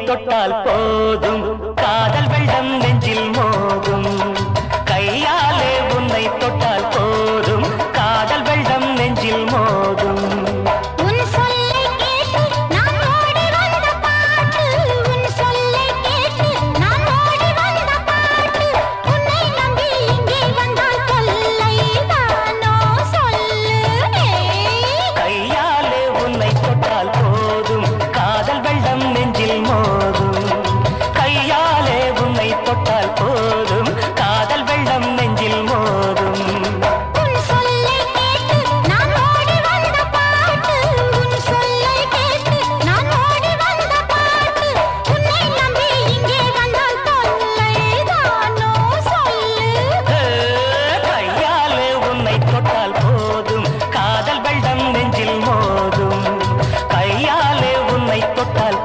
தொட்டால் போதும். காதல் total.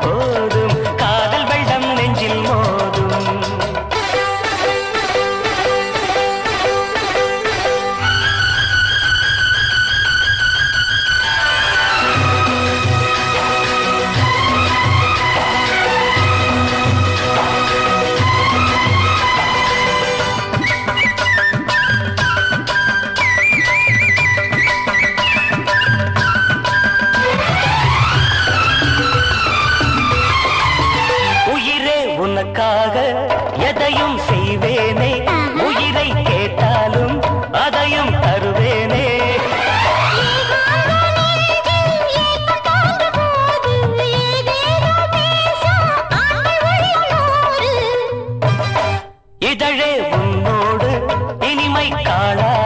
உனக்காக எதையும் செய்வேனே? உயிரை கேட்டாலும் அதையும் தருவேனே. இதழே உன்னோடு இனிமை காணா.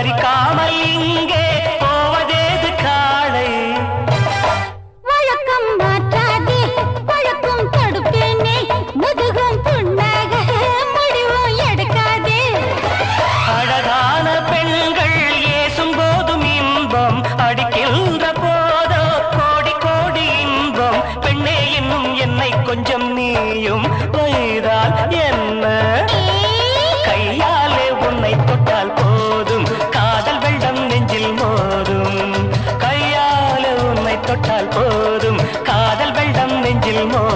మరి కామర தொட்டால் போதும். காதல் வெள்ளம் நெஞ்சில் மோ